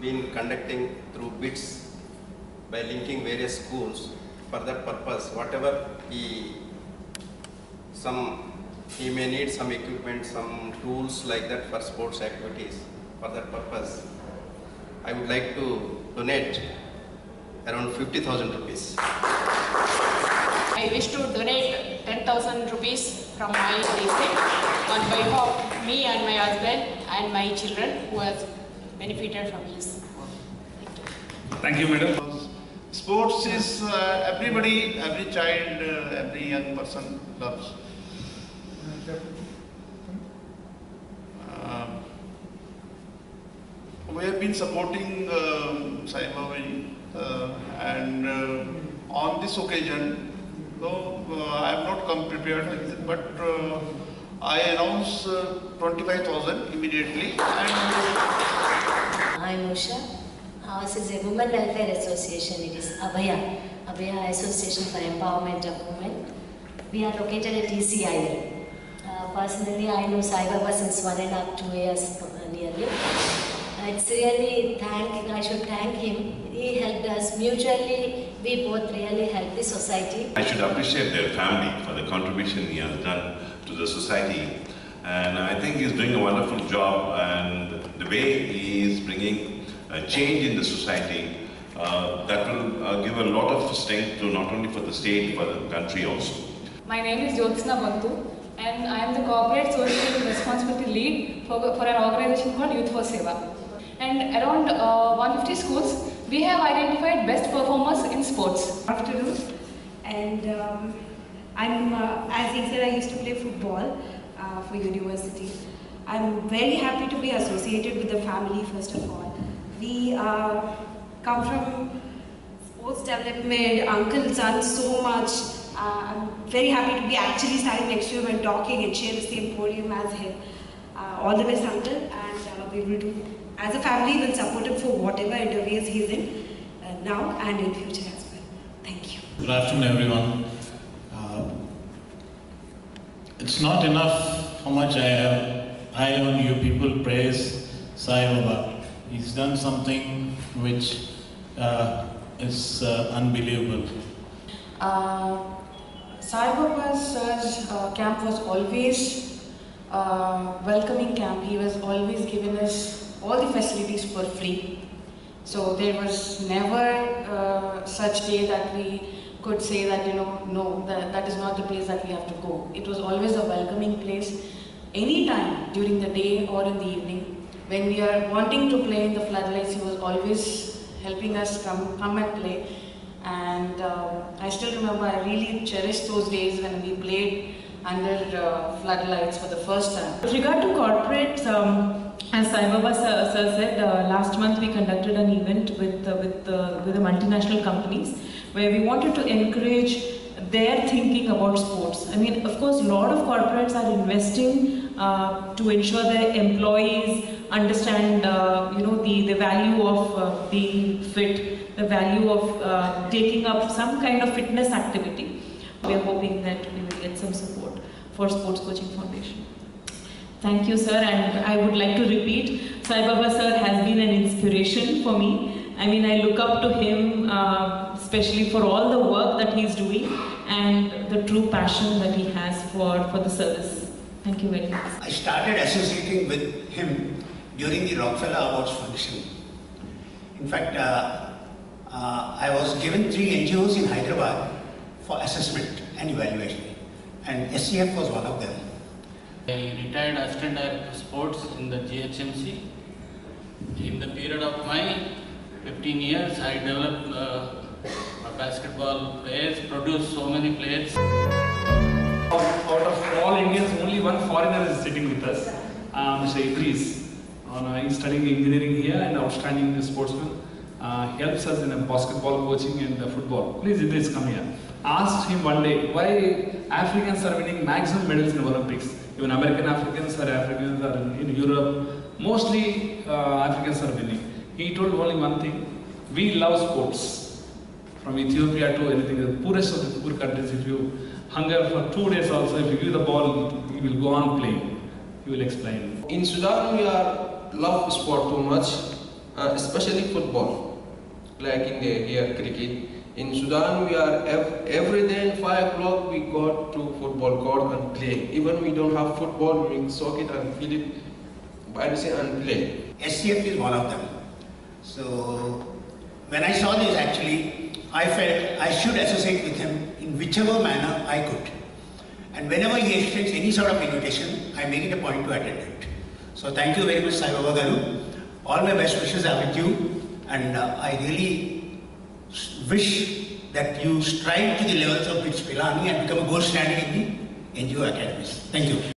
been conducting through bits by linking various schools for that purpose. Whatever he, some, he may need some equipment, some tools like that for sports activities. For that purpose, I would like to donate around 50,000 rupees. I wish to donate 10,000 rupees from my estate on behalf of me and my husband and my children who has benefited from his work. Thank you. Madam. Sports is uh, everybody, every child, uh, every young person loves. Um, we have been supporting um, Sai uh, and uh, on this occasion, though I have not come prepared but uh, I announce uh, 25,000 immediately and I'm Usha. Ours is a Women Welfare Association. It is Abhaya, Abhaya Association for Empowerment of Women. We are located at ECIL. Uh, personally, I know Sai Baba since one and a half, two years uh, nearly. It's really thank, I should thank him. He helped us mutually. We both really helped the society. I should appreciate their family for the contribution he has done to the society. And I think he's doing a wonderful job and the way he is bringing a change in the society, uh, that will uh, give a lot of strength to not only for the state, but the country also. My name is Jyotsna Bantu and I am the Corporate Social Responsibility Lead for, for an organization called Youth for Seva. And around uh, 150 schools, we have identified best performers in sports. Good afternoon and um, I'm uh, as he said I used to play football uh, for university. I'm very happy to be associated with the family first of all. We uh, come from sports development, uncle's done so much. Uh, I'm very happy to be actually standing next to him and talking and share the same podium as him. All the best uncle and uh, we will do as a family we will support him for whatever endeavors he's in uh, now and in future as well. Thank you. Good afternoon, everyone. Uh, it's not enough how much I have, I and you people praise Sai Baba. He's done something which uh, is uh, unbelievable. Uh, Sai Baba's uh, camp was always uh, welcoming camp. He was always giving us all the facilities for free. So there was never uh, such day that we could say that you know no that, that is not the place that we have to go. It was always a welcoming place. Anytime during the day or in the evening, when we are wanting to play in the floodlights, he was always helping us come come and play. And uh, I still remember, I really cherish those days when we played under uh, floodlights for the first time. With regard to corporates, um, as Sai sir, sir said, uh, last month we conducted an event with uh, with uh, with the multinational companies where we wanted to encourage their thinking about sports. I mean, of course, a lot of corporates are investing uh, to ensure their employees understand, uh, you know, the the value of being fit, the value of taking up some kind of fitness activity. We are hoping that we will get some support for Sports Coaching Foundation. Thank you, sir. And I would like to repeat, Sai Baba sir has been an inspiration for me. I mean, I look up to him, uh, especially for all the work that he's doing and the true passion that he has for, for the service. Thank you very much. I started associating with him during the Rockefeller Awards function. In fact, uh, uh, I was given three NGOs in Hyderabad for assessment and evaluation, and SCF was one of them. I retired assistant director of sports in the GHMC. In the period of my 15 years, I developed uh, basketball players, produced so many players. Out of all Indians, only one foreigner is sitting with us, uh, Mr. Idris. Uh, he's studying engineering here and outstanding sportsman. Uh, he helps us in a basketball coaching and football. Please, Idris, come here. Asked him one day why Africans are winning maximum medals in Olympics. Even American Africans or Africans are in, in Europe. Mostly uh, Africans are winning. He told only one thing: we love sports. From Ethiopia to anything, the poorest of the poor countries, if you hunger for two days also, if you give the ball, you will go on playing. He will explain. In Sudan, we are love sport too much, uh, especially football, like in the here cricket. In Sudan, we are ev- every day at 5 o'clock we go to football court and play. Even we don't have football, we soak it and fill it by the and play. SCF is one of them. So when I saw this actually, I felt I should associate with him in whichever manner I could. And whenever he extends any sort of invitation, I make it a point to attend it. So thank you very much, Sai Baba Garu. All my best wishes are with you, and uh, I really wish that you strive to the levels of Bits Pilani and become a gold standard in the NGO academies. Thank you.